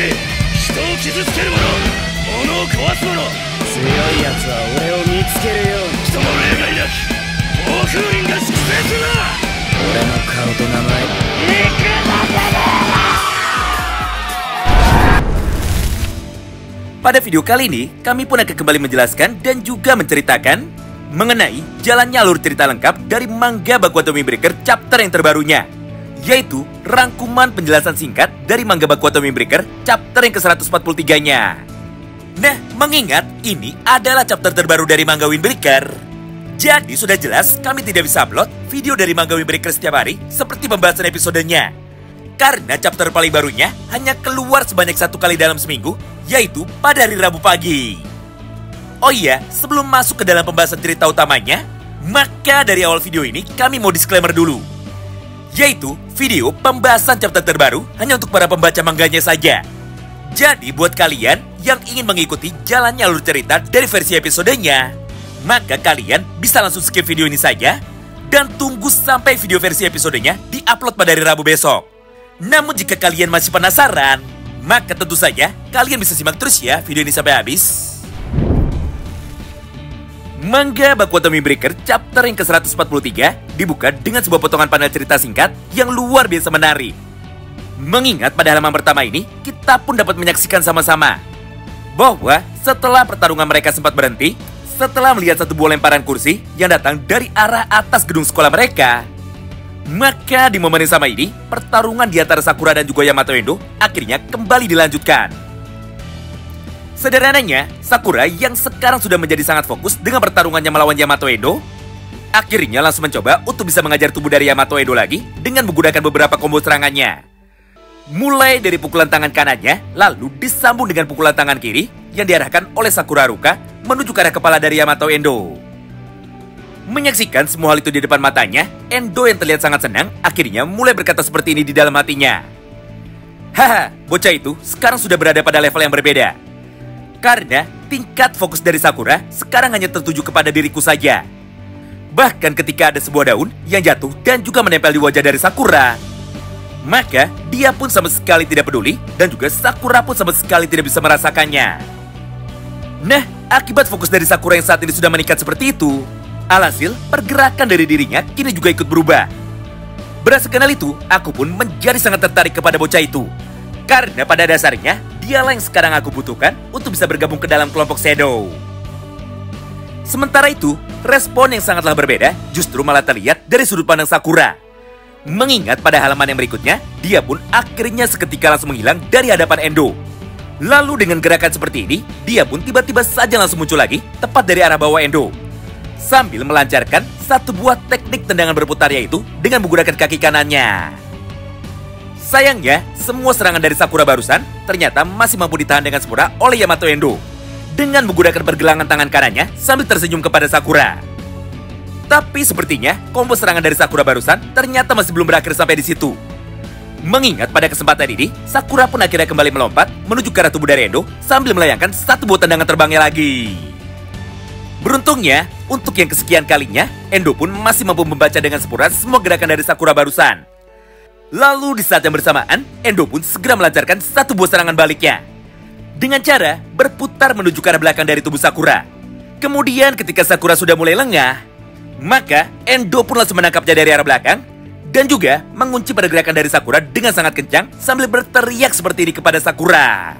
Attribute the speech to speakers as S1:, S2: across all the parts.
S1: け人を傷つける者物を壊す者
S2: 強い奴は俺を見つけるように
S1: 人の例外なき暴風林が粛清するな
S2: 俺の顔と名前
S3: Pada video kali ini, kami pun akan kembali menjelaskan dan juga menceritakan mengenai jalannya alur cerita lengkap dari manga Bakuato Breaker chapter yang terbarunya, yaitu rangkuman penjelasan singkat dari manga Bakuato Breaker chapter yang ke-143-nya. Nah, mengingat ini adalah chapter terbaru dari manga Windbreaker, jadi sudah jelas kami tidak bisa upload video dari manga Windbreaker setiap hari seperti pembahasan episodenya. Karena chapter paling barunya hanya keluar sebanyak satu kali dalam seminggu, yaitu pada hari Rabu pagi. Oh iya, sebelum masuk ke dalam pembahasan cerita utamanya, maka dari awal video ini kami mau disclaimer dulu. Yaitu video pembahasan chapter terbaru hanya untuk para pembaca mangganya saja. Jadi buat kalian yang ingin mengikuti jalannya alur cerita dari versi episodenya, maka kalian bisa langsung skip video ini saja dan tunggu sampai video versi episodenya diupload pada hari Rabu besok. Namun jika kalian masih penasaran, maka tentu saja kalian bisa simak terus ya video ini sampai habis. Manga Bakuatomi Breaker chapter yang ke-143 dibuka dengan sebuah potongan panel cerita singkat yang luar biasa menarik. Mengingat pada halaman pertama ini, kita pun dapat menyaksikan sama-sama bahwa setelah pertarungan mereka sempat berhenti, setelah melihat satu buah lemparan kursi yang datang dari arah atas gedung sekolah mereka, maka di momen yang sama ini, pertarungan di antara Sakura dan juga Yamato Endo akhirnya kembali dilanjutkan. Sederhananya, Sakura yang sekarang sudah menjadi sangat fokus dengan pertarungannya melawan Yamato Endo, akhirnya langsung mencoba untuk bisa mengajar tubuh dari Yamato Endo lagi dengan menggunakan beberapa combo serangannya. Mulai dari pukulan tangan kanannya, lalu disambung dengan pukulan tangan kiri yang diarahkan oleh Sakura Ruka menuju ke arah kepala dari Yamato Endo. Menyaksikan semua hal itu di depan matanya, Endo yang terlihat sangat senang akhirnya mulai berkata seperti ini di dalam hatinya. Haha, bocah itu sekarang sudah berada pada level yang berbeda. Karena tingkat fokus dari Sakura sekarang hanya tertuju kepada diriku saja. Bahkan ketika ada sebuah daun yang jatuh dan juga menempel di wajah dari Sakura, maka dia pun sama sekali tidak peduli dan juga Sakura pun sama sekali tidak bisa merasakannya. Nah, akibat fokus dari Sakura yang saat ini sudah meningkat seperti itu, alhasil pergerakan dari dirinya kini juga ikut berubah. Berdasarkan hal itu, aku pun menjadi sangat tertarik kepada bocah itu. Karena pada dasarnya, dialah yang sekarang aku butuhkan untuk bisa bergabung ke dalam kelompok Shadow. Sementara itu, respon yang sangatlah berbeda justru malah terlihat dari sudut pandang Sakura. Mengingat pada halaman yang berikutnya, dia pun akhirnya seketika langsung menghilang dari hadapan Endo. Lalu dengan gerakan seperti ini, dia pun tiba-tiba saja langsung muncul lagi, tepat dari arah bawah Endo. Sambil melancarkan satu buah teknik tendangan berputar yaitu dengan menggunakan kaki kanannya. Sayangnya, semua serangan dari Sakura barusan ternyata masih mampu ditahan dengan sempurna oleh Yamato Endo. Dengan menggunakan pergelangan tangan kanannya sambil tersenyum kepada Sakura. Tapi sepertinya combo serangan dari Sakura barusan ternyata masih belum berakhir sampai di situ. Mengingat pada kesempatan ini, Sakura pun akhirnya kembali melompat menuju ke arah tubuh dari Endo sambil melayangkan satu buah tendangan terbangnya lagi. Beruntungnya, untuk yang kesekian kalinya, Endo pun masih mampu membaca dengan sempurna semua gerakan dari Sakura barusan. Lalu di saat yang bersamaan, Endo pun segera melancarkan satu buah serangan baliknya. Dengan cara berputar menuju ke arah belakang dari tubuh Sakura. Kemudian ketika Sakura sudah mulai lengah, maka Endo pun langsung menangkapnya dari arah belakang dan juga mengunci pada gerakan dari Sakura dengan sangat kencang sambil berteriak seperti ini kepada Sakura.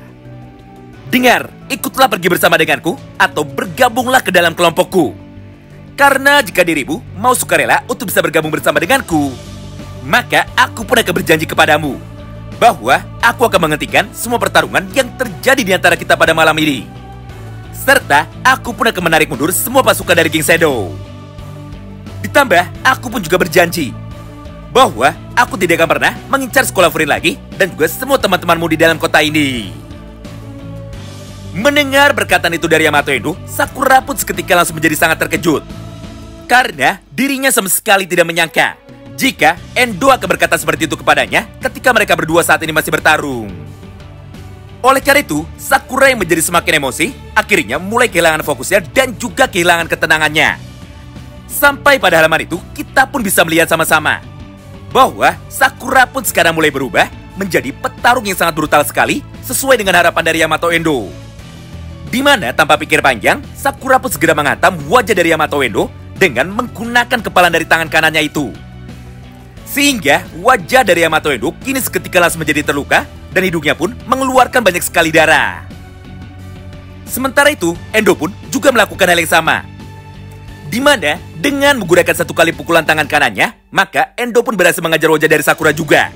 S3: Dengar, ikutlah pergi bersama denganku atau bergabunglah ke dalam kelompokku. Karena jika dirimu mau sukarela untuk bisa bergabung bersama denganku, maka aku pun akan berjanji kepadamu bahwa aku akan menghentikan semua pertarungan yang terjadi di antara kita pada malam ini. Serta aku pun akan menarik mundur semua pasukan dari King Shadow. Ditambah, aku pun juga berjanji bahwa aku tidak akan pernah mengincar sekolah Furin lagi dan juga semua teman-temanmu di dalam kota ini. Mendengar perkataan itu dari Yamato Endo, Sakura pun seketika langsung menjadi sangat terkejut. Karena dirinya sama sekali tidak menyangka jika Endo akan berkata seperti itu kepadanya ketika mereka berdua saat ini masih bertarung. Oleh karena itu, Sakura yang menjadi semakin emosi, akhirnya mulai kehilangan fokusnya dan juga kehilangan ketenangannya. Sampai pada halaman itu, kita pun bisa melihat sama-sama bahwa Sakura pun sekarang mulai berubah menjadi petarung yang sangat brutal sekali sesuai dengan harapan dari Yamato Endo. Di mana tanpa pikir panjang, Sakura pun segera menghantam wajah dari Yamato Endo dengan menggunakan kepala dari tangan kanannya itu. Sehingga wajah dari Yamato Endo kini seketika langsung menjadi terluka dan hidungnya pun mengeluarkan banyak sekali darah. Sementara itu, Endo pun juga melakukan hal yang sama. Di mana dengan menggunakan satu kali pukulan tangan kanannya, maka Endo pun berhasil mengajar wajah dari Sakura juga.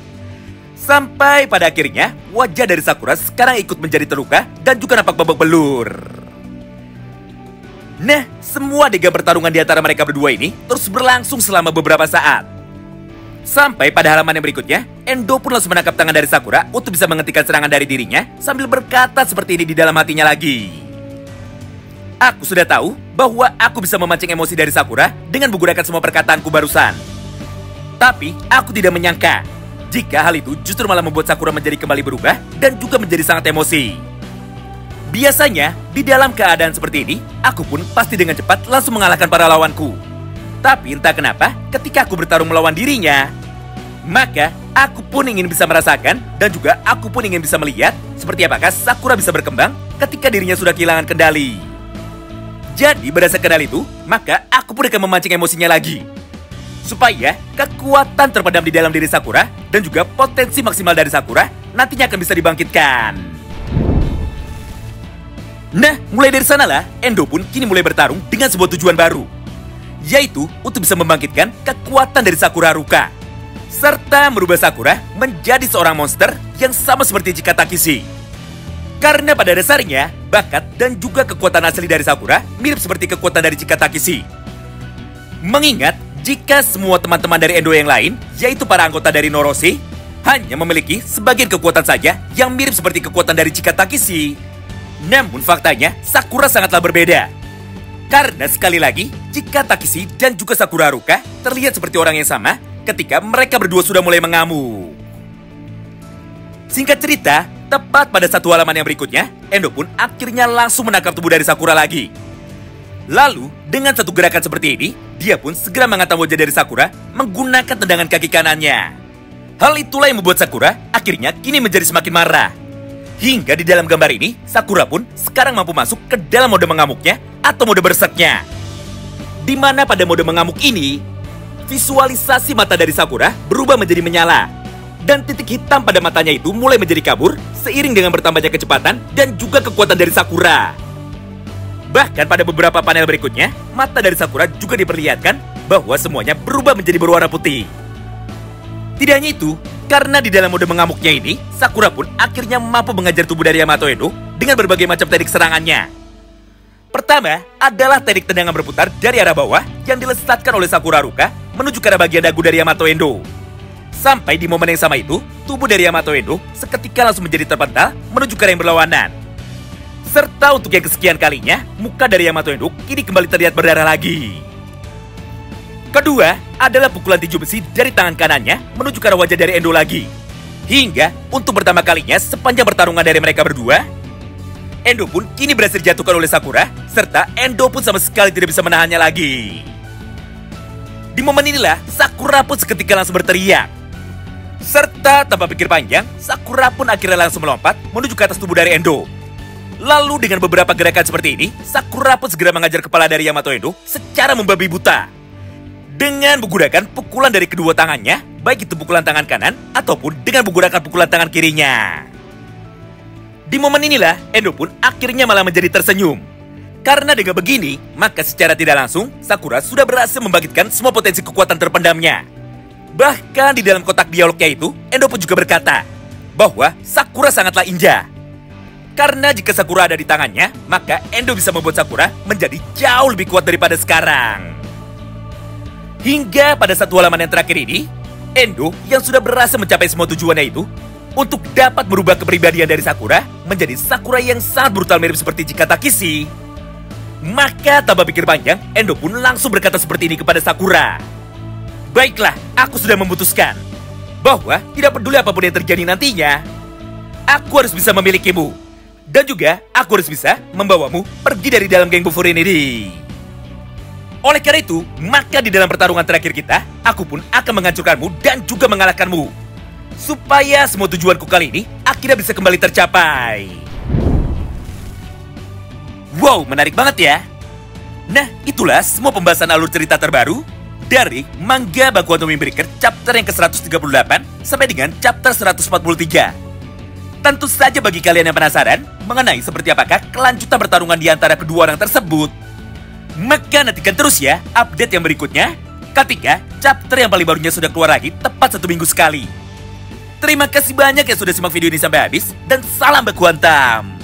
S3: Sampai pada akhirnya, wajah dari Sakura sekarang ikut menjadi terluka dan juga nampak babak belur. Nah, semua adegan pertarungan di antara mereka berdua ini terus berlangsung selama beberapa saat. Sampai pada halaman yang berikutnya, Endo pun langsung menangkap tangan dari Sakura untuk bisa menghentikan serangan dari dirinya sambil berkata seperti ini di dalam hatinya lagi. Aku sudah tahu bahwa aku bisa memancing emosi dari Sakura dengan menggunakan semua perkataanku barusan. Tapi aku tidak menyangka jika hal itu justru malah membuat Sakura menjadi kembali berubah dan juga menjadi sangat emosi. Biasanya, di dalam keadaan seperti ini, aku pun pasti dengan cepat langsung mengalahkan para lawanku. Tapi entah kenapa, ketika aku bertarung melawan dirinya, maka aku pun ingin bisa merasakan dan juga aku pun ingin bisa melihat seperti apakah Sakura bisa berkembang ketika dirinya sudah kehilangan kendali. Jadi berdasarkan hal itu, maka aku pun akan memancing emosinya lagi. Supaya kekuatan terpendam di dalam diri Sakura dan juga potensi maksimal dari Sakura nantinya akan bisa dibangkitkan. Nah, mulai dari sanalah, Endo pun kini mulai bertarung dengan sebuah tujuan baru. Yaitu untuk bisa membangkitkan kekuatan dari Sakura Ruka. Serta merubah Sakura menjadi seorang monster yang sama seperti Chika Takishi. Karena pada dasarnya, bakat dan juga kekuatan asli dari Sakura mirip seperti kekuatan dari Chika Takishi. Mengingat jika semua teman-teman dari Endo yang lain, yaitu para anggota dari Noroshi, hanya memiliki sebagian kekuatan saja yang mirip seperti kekuatan dari Chika Takishi. Namun faktanya, Sakura sangatlah berbeda. Karena sekali lagi, Chika Takishi dan juga Sakura Haruka terlihat seperti orang yang sama ketika mereka berdua sudah mulai mengamuk. Singkat cerita, Tepat pada satu halaman yang berikutnya, Endo pun akhirnya langsung menangkap tubuh dari Sakura lagi. Lalu, dengan satu gerakan seperti ini, dia pun segera menghantam wajah dari Sakura menggunakan tendangan kaki kanannya. Hal itulah yang membuat Sakura akhirnya kini menjadi semakin marah. Hingga di dalam gambar ini, Sakura pun sekarang mampu masuk ke dalam mode mengamuknya atau mode berseknya. Di mana pada mode mengamuk ini, visualisasi mata dari Sakura berubah menjadi menyala dan titik hitam pada matanya itu mulai menjadi kabur seiring dengan bertambahnya kecepatan dan juga kekuatan dari Sakura. Bahkan pada beberapa panel berikutnya, mata dari Sakura juga diperlihatkan bahwa semuanya berubah menjadi berwarna putih. Tidak hanya itu, karena di dalam mode mengamuknya ini, Sakura pun akhirnya mampu mengajar tubuh dari Yamato Endo dengan berbagai macam teknik serangannya. Pertama adalah teknik tendangan berputar dari arah bawah yang dilesatkan oleh Sakura Ruka menuju ke arah bagian dagu dari Yamato Endo. Sampai di momen yang sama itu, tubuh dari Yamato Endo seketika langsung menjadi terpental menuju ke yang berlawanan. Serta untuk yang kesekian kalinya, muka dari Yamato Endo kini kembali terlihat berdarah lagi. Kedua adalah pukulan tinju besi dari tangan kanannya menuju ke arah wajah dari Endo lagi. Hingga untuk pertama kalinya sepanjang pertarungan dari mereka berdua, Endo pun kini berhasil dijatuhkan oleh Sakura, serta Endo pun sama sekali tidak bisa menahannya lagi. Di momen inilah, Sakura pun seketika langsung berteriak. Serta tanpa pikir panjang, Sakura pun akhirnya langsung melompat menuju ke atas tubuh dari Endo. Lalu dengan beberapa gerakan seperti ini, Sakura pun segera mengajar kepala dari Yamato Endo secara membabi buta. Dengan menggunakan pukulan dari kedua tangannya, baik itu pukulan tangan kanan ataupun dengan menggunakan pukulan tangan kirinya. Di momen inilah, Endo pun akhirnya malah menjadi tersenyum. Karena dengan begini, maka secara tidak langsung, Sakura sudah berhasil membangkitkan semua potensi kekuatan terpendamnya. Bahkan di dalam kotak dialognya itu, Endo pun juga berkata bahwa Sakura sangatlah injah. Karena jika Sakura ada di tangannya, maka Endo bisa membuat Sakura menjadi jauh lebih kuat daripada sekarang. Hingga pada satu halaman yang terakhir ini, Endo yang sudah berhasil mencapai semua tujuannya itu, untuk dapat merubah kepribadian dari Sakura menjadi Sakura yang sangat brutal mirip seperti Chika Takishi. Maka tanpa pikir panjang, Endo pun langsung berkata seperti ini kepada Sakura. Baiklah, aku sudah memutuskan bahwa tidak peduli apa pun yang terjadi nantinya, aku harus bisa memilikimu. Dan juga, aku harus bisa membawamu pergi dari dalam geng bufur ini. Oleh karena itu, maka di dalam pertarungan terakhir kita, aku pun akan menghancurkanmu dan juga mengalahkanmu. Supaya semua tujuanku kali ini akhirnya bisa kembali tercapai. Wow, menarik banget ya. Nah, itulah semua pembahasan alur cerita terbaru dari manga Bakuan Tomi Breaker chapter yang ke-138 sampai dengan chapter 143. Tentu saja bagi kalian yang penasaran mengenai seperti apakah kelanjutan pertarungan di antara kedua orang tersebut. Maka nantikan terus ya update yang berikutnya ketika chapter yang paling barunya sudah keluar lagi tepat satu minggu sekali. Terima kasih banyak yang sudah simak video ini sampai habis dan salam baku hantam.